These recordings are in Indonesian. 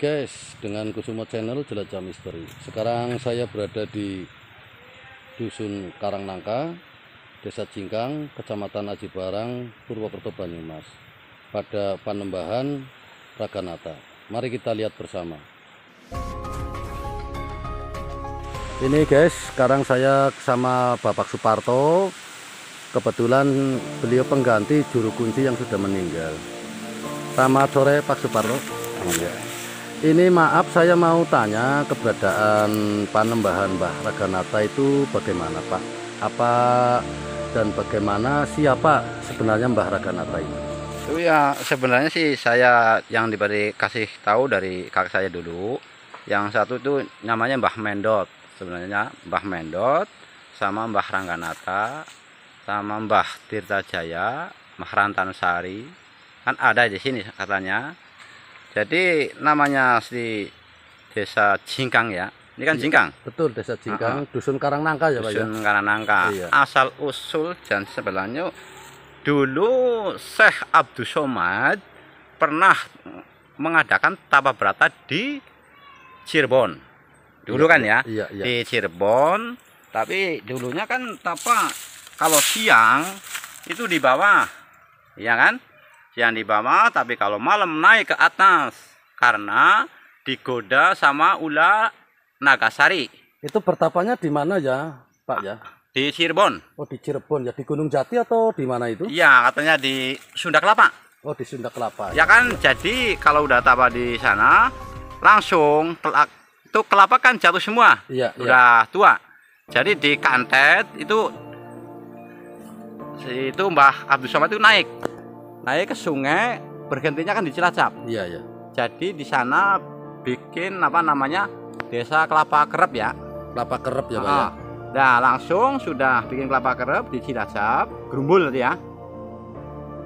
guys, dengan Kusumo Channel Jelajah Misteri. Sekarang saya berada di Dusun Karangnangka, Desa Jingkang, Kecamatan Aji Barang, Purwokerto Banyumas, pada Panembahan Raganata. Mari kita lihat bersama. Ini guys, sekarang saya sama Bapak Suparto. Kebetulan beliau pengganti juru kunci yang sudah meninggal. Selamat sore Pak Suparto. Ya. Ini maaf saya mau tanya keberadaan Panembahan Mbah Raganata itu bagaimana Pak? Apa dan bagaimana siapa sebenarnya Mbah Raganata ini? Itu ya sebenarnya sih saya yang diberi kasih tahu dari kakak saya dulu. Yang satu itu namanya Mbah Mendot. Sebenarnya Mbah Mendot sama Mbah Rangganata sama Mbah Tirta Jaya, Mbah Rantansari. Kan ada di sini katanya. Jadi namanya di Desa Jingkang ya. Ini kan Iya. Jingkang. Betul Desa Jingkang, Dusun Karangnangka ya Pak ya? Dusun Karanangka. Iya. Asal usul dan sebenarnya dulu Syekh Abdul Somad pernah mengadakan tapa berata di Cirebon. Dulu Iya, kan ya, Iya, iya. di Cirebon. Tapi dulunya kan tapa kalau siang itu di bawah. Ya kan? Siang di bawah, tapi kalau malam naik ke atas karena digoda sama ular Nagasari Itu bertapanya di mana ya Pak ya? di Cirebon. Oh di Cirebon ya, di Gunung Jati atau di mana itu? Iya, katanya di Sunda Kelapa. Oh di Sunda Kelapa. Ya kan, jadi kalau udah tapa di sana, langsung itu kelapa kan jatuh semua, Iya, iya. udah tua. Jadi di kantet itu itu Mbah Abdul Somad itu naik, naik ke sungai, berhentinya kan di Cilacap. Iya, iya. Jadi di sana bikin apa namanya desa kelapa kerep ya. Kelapa kerep ya Pak ya? Ah. Nah, langsung sudah bikin kelapa kerep di Cilacap, Gerumbul nanti ya.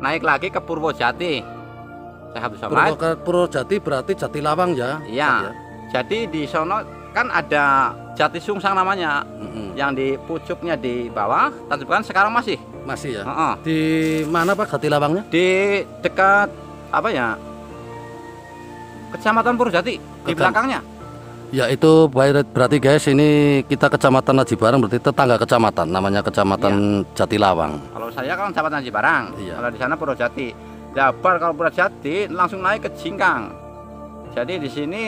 Naik lagi ke Purwojati. Purwoker- Purwojati berarti Jatilawang ya? Iya. Jadi di sono kan ada Jati Sungsang namanya, Mm-mm. yang di pucuknya di bawah, tapi kan sekarang masih. Masih ya? Heeh. Di mana Pak Jatilawangnya? Di dekat apa ya? Kecamatan Purwojati di belakangnya. Ya itu berarti guys ini kita kecamatan Aji Barang berarti tetangga kecamatan namanya kecamatan Jatilawang. Kalau saya kan Kecamatan Cibarang. Iya. Kalau di sana Purwojati. Dapat kalau Purwojati langsung naik ke Jingkang. Jadi di sini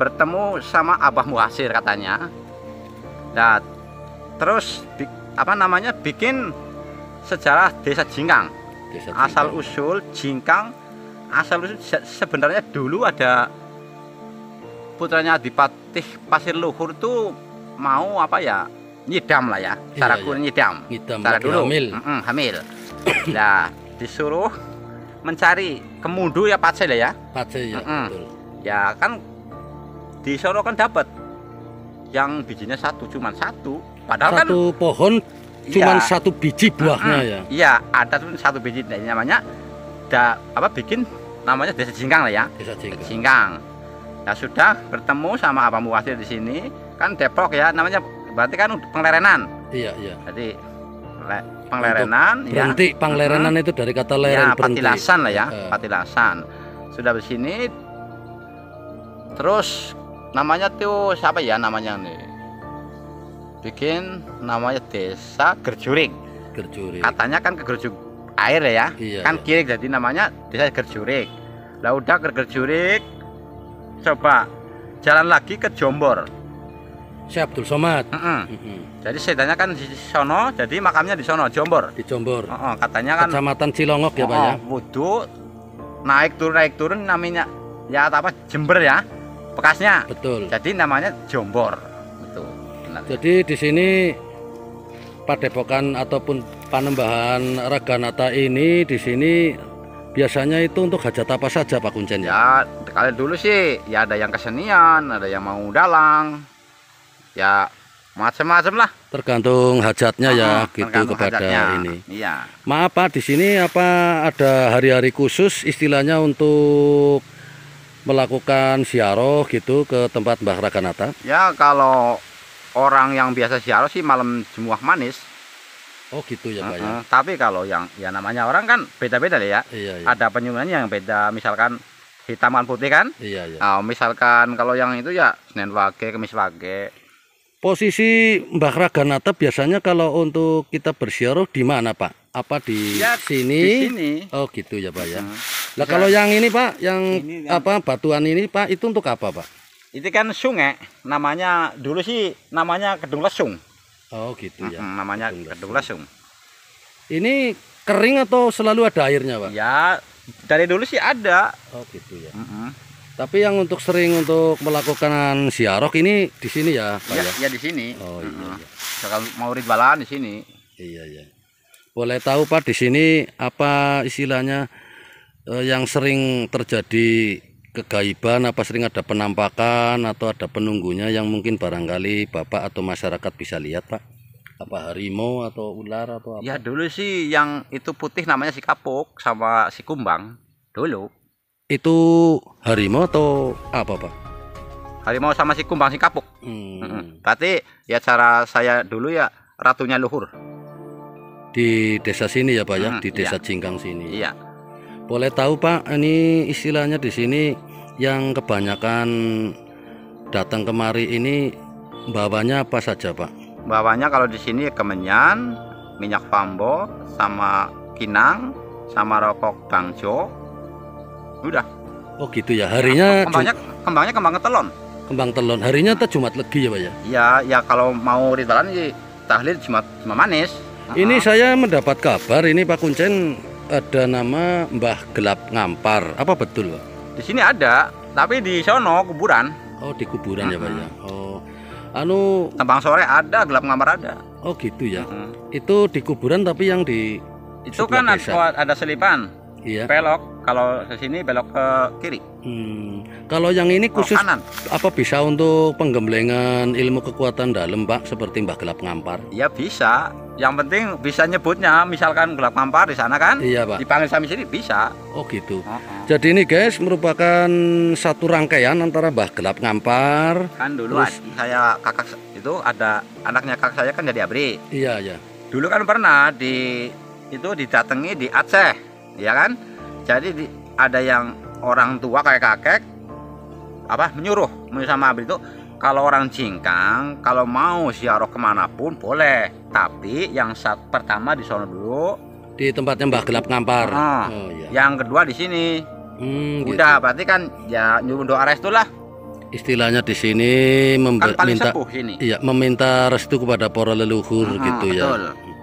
bertemu sama Abah Muhasir katanya. Nah, terus apa namanya bikin sejarah Desa Jingkang. Desa Asal Jingkang. usul Jingkang asal usul se- sebenarnya dulu ada putranya Adipatih Pasir Luhur tuh mau apa ya? Nyidam lah ya. Cara Iya, kuno nyidam Ngidam cara dulu hamil. Mm-mm, hamil nah disuruh mencari kemudu ya pacel ya Pace ya Mm-mm. betul. ya kan di Solo kan dapat yang bijinya satu cuman satu padahal kan Satu pohon iya, cuman satu biji buahnya ya. iya ada tuh satu biji nah, namanya da, apa bikin namanya desa jingkang lah ya Desa Jingkang. jingkang nah sudah bertemu sama Abang Muwasir di sini kan Depok ya namanya berarti kan penglerenan Iya iya. jadi le- penglerenan ya Berhenti panglerenan itu dari kata leren ya, berhenti. patilasan lah ya, Eh. patilasan. Sudah di sini terus namanya tuh siapa ya namanya nih? Bikin namanya Desa Gerjurik. Gerjuri. Katanya kan ke Gerjuk air ya. Iya. kan iya. kirik jadi namanya Desa Gerjurik. Lah udah ke Gerjurik coba jalan lagi ke Jombor. Syekh Abdul Somad. Mm-mm. Mm-mm. Jadi sedanya kan di sono, jadi makamnya di sono Jombor. Di Jombor. Oh, katanya kan Kecamatan Cilongok ya Pak ya. Wudhu naik turun naik turun namanya ya apa Jember ya bekasnya. Betul. Jadi namanya Jombor. Betul. Benar. Jadi di sini padepokan ataupun panembahan Raganata ini di sini biasanya itu untuk hajat apa saja Pak Kuncen ya? Ya kalau dulu sih ya ada yang kesenian, ada yang mau dalang, ya macam-macam lah. Tergantung hajatnya ya Oh, gitu tergantung kepada hajatnya. ini. Iya. Maaf Pak, di sini apa ada hari-hari khusus istilahnya untuk melakukan siaroh gitu ke tempat Mbah Raganata? Ya kalau orang yang biasa siaroh sih malam jemuah manis. Oh gitu ya Pak ya. Heeh. Tapi kalau yang ya namanya orang kan beda-beda ya. Iya iya. Ada penyuluhannya yang beda. Misalkan hitam kan putih kan Iya, iya. nah, misalkan kalau yang itu ya Senin Wage Kemis Wage Posisi Mbah Raganata biasanya kalau untuk kita bersiaruh di mana, Pak? Apa di Ya, sini? di sini Oh, gitu ya, Pak ya. Hmm. Lah kalau yang ini, Pak, yang Ini kan- apa batuan ini, Pak, itu untuk apa, Pak? Itu kan sungai namanya dulu sih namanya Kedung Lesung Oh, gitu ya. Mm, namanya Kedung Kedung Lesung Ini kering atau selalu ada airnya, Pak? ya dari dulu sih ada Oh, gitu ya. Mm-mm. Tapi yang untuk sering untuk melakukan siarok ini di sini ya, Pak ya, ya. ya di sini Oh, iya, Mm-mm. iya. kalau mau ridwalan di sini Iya, iya. Boleh tahu Pak di sini apa istilahnya eh, yang sering terjadi kegaiban apa sering ada penampakan atau ada penunggunya yang mungkin barangkali Bapak atau masyarakat bisa lihat Pak? Apa harimau atau ular atau apa? ya dulu sih yang itu putih namanya si kapuk sama si kumbang dulu Itu harimau atau apa Pak? harimau sama si kumbang si kapuk Hmm, berarti ya cara saya dulu ya ratunya luhur Di desa sini ya Pak ya, Hmm, di desa Cingkang sini. iya Boleh tahu Pak, ini istilahnya di sini yang kebanyakan datang kemari ini bawanya apa saja Pak? bawahnya kalau di sini kemenyan minyak pambo sama kinang sama rokok bangjo udah. Oh gitu ya, harinya kembangnya kembangnya kembang telon. Kembang telon, harinya tuh Jumat Legi ya Pak ya? ya ya kalau mau ridwalan sih tahlil cuma cuma manis. Ini saya mendapat kabar ini Pak Kuncen ada nama Mbah Gelap Ngampar, apa betul Pak? di sini ada tapi di sono kuburan Oh di kuburan ya Pak ya? Oh, anu, tembang sore ada gelap ngamar ada oh gitu ya, Mm. itu di kuburan tapi yang di, itu kan desa. ada, selipan iya. belok kalau ke sini belok ke kiri Hmm, kalau yang ini oh, khusus kanan apa bisa untuk penggemblengan ilmu kekuatan dalam Pak seperti Mbah Gelap Ngampar? ya bisa yang penting bisa nyebutnya misalkan gelap ngampar di sana kan Iya Pak. dipanggil sama sini bisa Oh gitu. Oh, oh. Jadi ini guys merupakan satu rangkaian antara Mbah Gelap Ngampar. kan dulu Terus? saya kakak itu ada anaknya kakak saya kan jadi abri Iya ya. dulu kan pernah di itu didatangi di Aceh ya kan jadi di- ada yang orang tua kayak kakek apa menyuruh menyuruh sama abri itu kalau orang cingkang kalau mau siaroh ke mana pun boleh tapi yang saat pertama di sono dulu Di tempatnya Mbah Gelap Ngampar. Ah. Oh iya. yang kedua di sini Hmm, gitu. udah berarti kan ya nyuruh doa restu lah Istilahnya di sini kan minta sini iya meminta restu kepada para leluhur Mm-mm, gitu ya. betul. Mm-mm.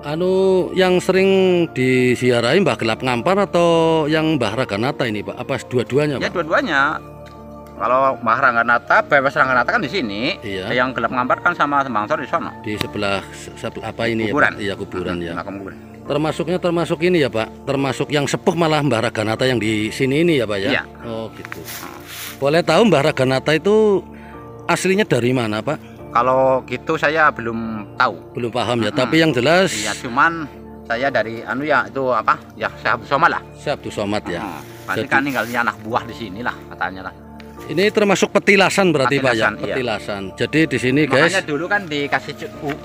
Anu yang sering disiarahi Mbah Gelap Ngampar atau yang Mbah Raganata ini Pak? Apa dua-duanya Ya Pak? dua-duanya. Kalau Mbah Rangganata, Bebas Rangganata kan di sini. Iya. Yang gelap ngampar kan sama Sembangsor di sono. Di sebelah sebelah apa ini Kuburan. ya Pak? Iya kuburan ya. Makam kuburan. Termasuknya termasuk ini ya Pak, termasuk yang sepuh malah Mbah Raganata yang di sini ini ya Pak ya. Iya. Oh gitu. Boleh tahu Mbah Raganata itu aslinya dari mana Pak? Kalau gitu saya belum tahu. Belum paham ya. Tapi yang jelas Iya, cuman saya dari anu ya itu apa? Ya saya Soma lah. Syekh Abdul Somad ya. Hmm. Jadi- kan tinggalnya anak buah di sini lah katanya lah. Ini termasuk petilasan berarti Pak ya. Petilasan, iya. Petilasan. Jadi di sini guys. Makanya dulu kan dikasih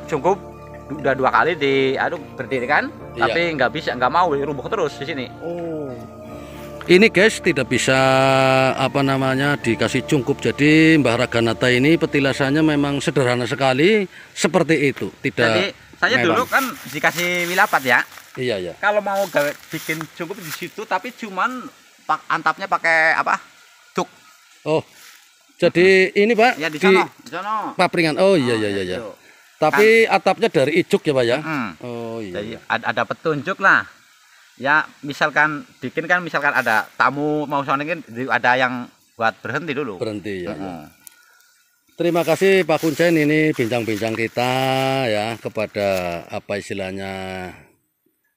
cukup udah dua kali di aduh berdiri kan, Iya. tapi nggak bisa nggak mau rubuh terus di sini. Oh. Ini guys tidak bisa apa namanya dikasih cungkup. Jadi Mbah Raganata ini petilasannya memang sederhana sekali seperti itu. Tidak Jadi saya mewah. dulu kan dikasih wilapat ya. Iya ya. kalau mau gawe bikin cukup di situ tapi cuman pak antapnya pakai apa tuk Oh. Jadi ini Pak ya di di sana di sana papringan. Oh iya iya iya iya. Itu. Tapi atapnya dari ijuk ya Pak ya. Hmm. Oh iya. jadi iya. ada, ada petunjuk lah ya misalkan bikin kan misalkan ada tamu mau kan ada yang buat berhenti dulu Berhenti ya. ya. Hmm. Terima kasih Pak Kuncen ini bincang-bincang kita ya kepada apa istilahnya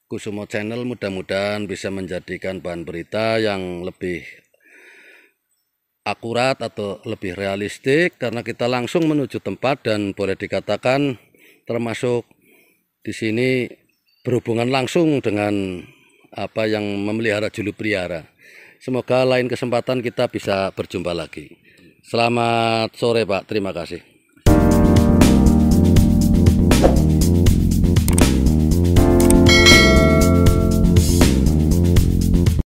Kusumo Channel mudah-mudahan bisa menjadikan bahan berita yang lebih akurat atau lebih realistik karena kita langsung menuju tempat dan boleh dikatakan termasuk di sini berhubungan langsung dengan apa yang memelihara julu priara. Semoga lain kesempatan kita bisa berjumpa lagi. Selamat sore Pak, terima kasih.